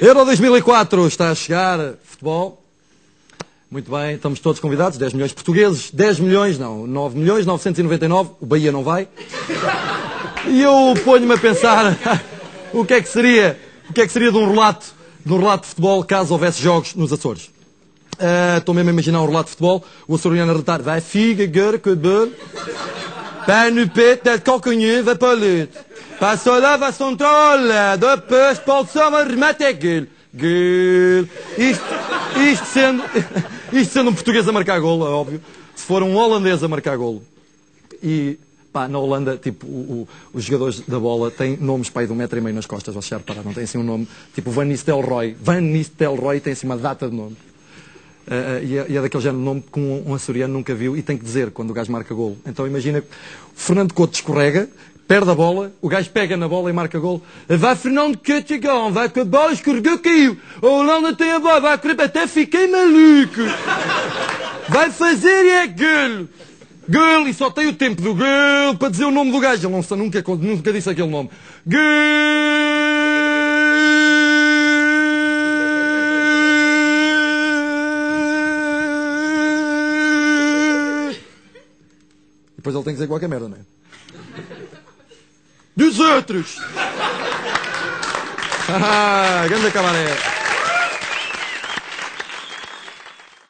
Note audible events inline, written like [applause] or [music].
Euro 2004 está a chegar, futebol. Muito bem, estamos todos convidados, 10 milhões portugueses, 10 milhões, não, 9 milhões 999, o Bahia não vai. E eu ponho-me a pensar [laughs] o que é que seria, o que é que seria de um relato, de um relato de futebol caso houvesse jogos nos Açores. Ah, Estou mesmo a imaginar um relato de futebol, o açoriano a relatar, vai figa, que bel, pé no tel calcanhê, vai para leite. Passa lá, vai central, depois só remete é gueule. Gueule. Isto, isto sendo, [laughs] isto sendo um português a marcar golo, é óbvio. Se for um holandês a marcar golo. E, pá, na Holanda, tipo, o- o- os jogadores da bola têm nomes, aí de um metro e meio nas costas, vocês já repararam, não tem assim um nome, tipo Van Nistelrooy. Van Nistelrooy tem assim uma data de nome. Uh, e, é, e é daquele género de nome que um, um açoriano nunca viu e tem que dizer quando o gajo marca golo. Então imagina Fernando Couto escorrega, perde a bola, o gajo pega na bola e marca golo. Vai Fernando Couto vai com a bola, escorregou, caiu. A Holanda tem a bola, vai correr, até fiquei maluco. Vai fazer e é golo. Gol, e só tem o tempo do gol para dizer o nome do gajo. Ele não, nunca, nunca disse aquele nome. Gol. Depois ele tem que dizer qualquer merda, não é? Dos outros! [laughs] Ah, grande cabaré!